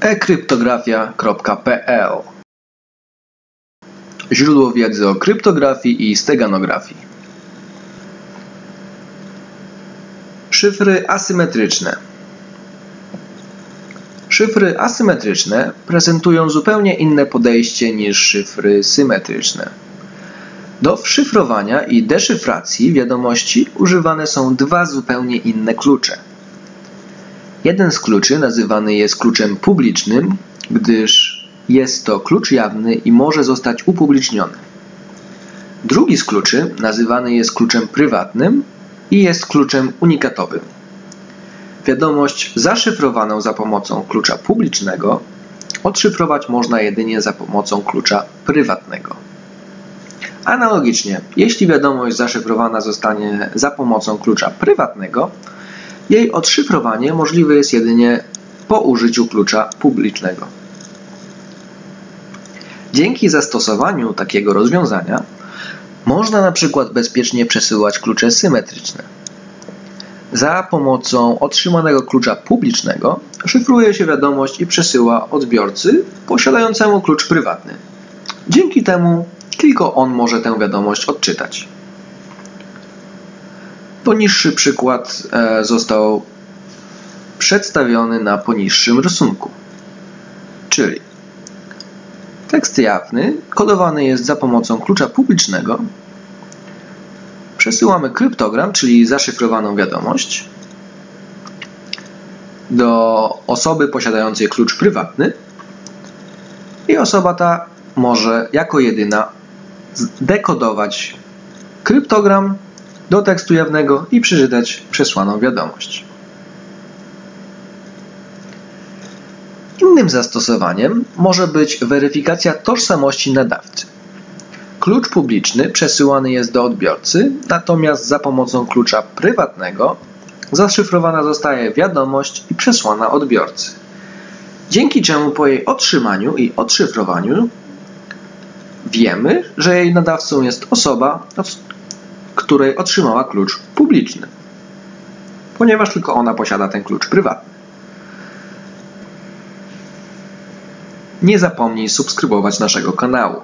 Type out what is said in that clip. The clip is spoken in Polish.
ekryptografia.pl Źródło wiedzy o kryptografii i steganografii. Szyfry asymetryczne. Szyfry asymetryczne prezentują zupełnie inne podejście niż szyfry symetryczne. Do szyfrowania i deszyfracji wiadomości używane są dwa zupełnie inne klucze. Jeden z kluczy nazywany jest kluczem publicznym, gdyż jest to klucz jawny i może zostać upubliczniony. Drugi z kluczy nazywany jest kluczem prywatnym i jest kluczem unikatowym. Wiadomość zaszyfrowaną za pomocą klucza publicznego odszyfrować można jedynie za pomocą klucza prywatnego. Analogicznie, jeśli wiadomość zaszyfrowana zostanie za pomocą klucza prywatnego, jej odszyfrowanie możliwe jest jedynie po użyciu klucza publicznego. Dzięki zastosowaniu takiego rozwiązania można na przykład bezpiecznie przesyłać klucze symetryczne. Za pomocą otrzymanego klucza publicznego szyfruje się wiadomość i przesyła odbiorcy posiadającemu klucz prywatny. Dzięki temu tylko on może tę wiadomość odczytać. Poniższy przykład e, został przedstawiony na poniższym rysunku. Czyli tekst jawny kodowany jest za pomocą klucza publicznego. Przesyłamy kryptogram, czyli zaszyfrowaną wiadomość do osoby posiadającej klucz prywatny i osoba ta może jako jedyna dekodować kryptogram do tekstu jawnego i przeczytać przesłaną wiadomość. Innym zastosowaniem może być weryfikacja tożsamości nadawcy. Klucz publiczny przesyłany jest do odbiorcy, natomiast za pomocą klucza prywatnego zaszyfrowana zostaje wiadomość i przesłana odbiorcy. Dzięki czemu po jej otrzymaniu i odszyfrowaniu wiemy, że jej nadawcą jest osoba, której otrzymała klucz publiczny, ponieważ tylko ona posiada ten klucz prywatny. Nie zapomnij subskrybować naszego kanału.